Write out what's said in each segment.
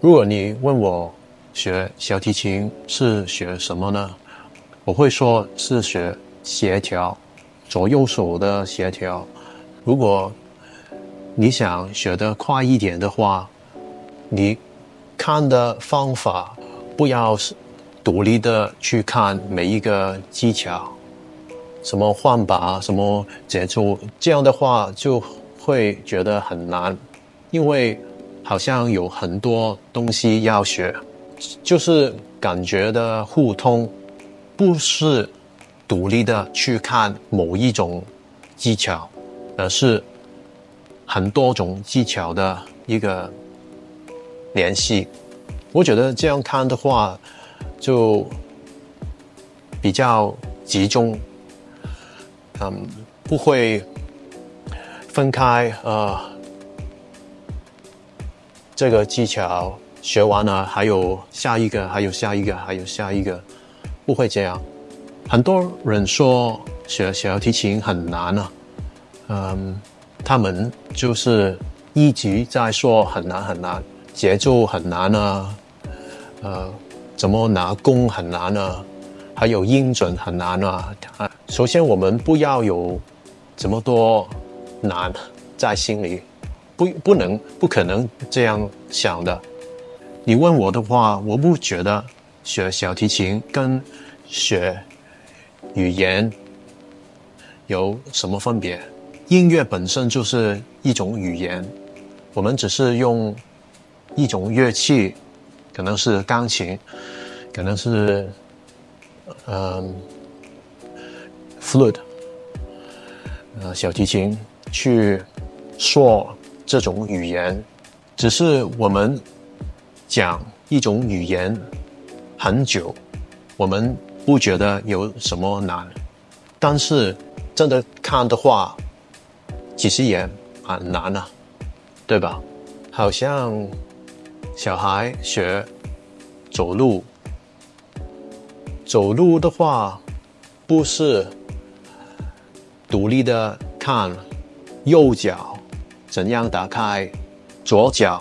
如果你问我学小提琴是学什么呢？我会说是学协调，左右手的协调。如果你想学得快一点的话，你看的方法不要是独立的去看每一个技巧，什么换把，什么节奏，这样的话就会觉得很难，因为。好像有很多东西要学，就是感觉的互通，不是独立的去看某一种技巧，而是很多种技巧的一个联系。我觉得这样看的话，就比较集中，嗯，不会分开呃。这个技巧学完了，还有下一个，还有下一个，还有下一个，不会这样。很多人说学小提琴很难啊，嗯，他们就是一直在说很难很难，节奏很难啊，呃，怎么拿弓很难啊，还有音准很难啊。首先，我们不要有这么多难在心里。不，不能，不可能这样想的。你问我的话，我不觉得学小提琴跟学语言有什么分别。音乐本身就是一种语言，我们只是用一种乐器，可能是钢琴，可能是嗯，flute，呃，小提琴去说。这种语言，只是我们讲一种语言很久，我们不觉得有什么难，但是真的看的话，其实也很难啊，对吧？好像小孩学走路，走路的话，不是独立的看右脚。怎样打开左脚？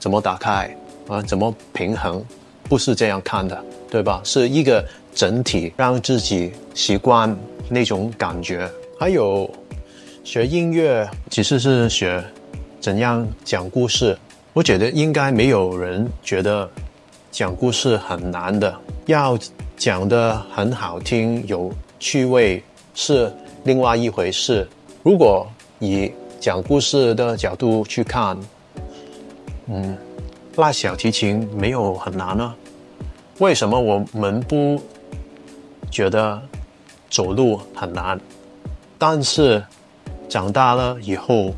怎么打开啊？怎么平衡？不是这样看的，对吧？是一个整体，让自己习惯那种感觉。还有学音乐，其实是学怎样讲故事。我觉得应该没有人觉得讲故事很难的，要讲的很好听、有趣味是另外一回事。如果以讲故事的角度去看，嗯，拉小提琴没有很难呢。为什么我们不觉得走路很难？但是长大了以后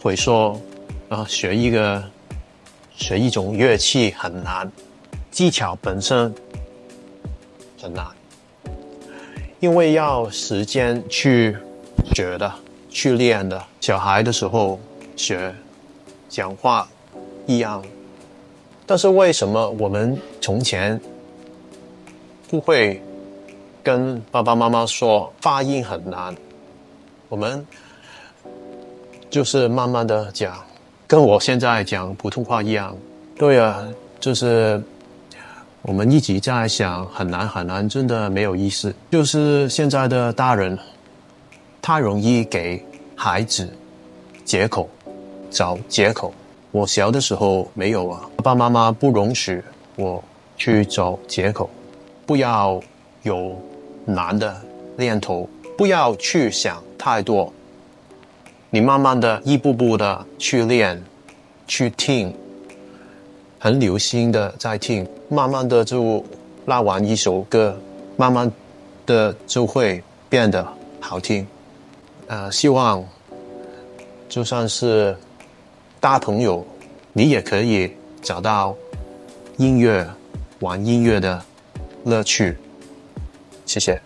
会说啊，学一个学一种乐器很难，技巧本身很难，因为要时间去学的。去练的小孩的时候学讲话一样，但是为什么我们从前不会跟爸爸妈妈说发音很难？我们就是慢慢的讲，跟我现在讲普通话一样。对啊，就是我们一直在想很难很难，真的没有意思。就是现在的大人。太容易给孩子借口，找借口。我小的时候没有啊，爸爸妈妈不容许我去找借口。不要有难的念头，不要去想太多。你慢慢的一步步的去练，去听，很留心的在听，慢慢的就拉完一首歌，慢慢的就会变得好听。呃，希望就算是大朋友，你也可以找到音乐、玩音乐的乐趣。谢谢。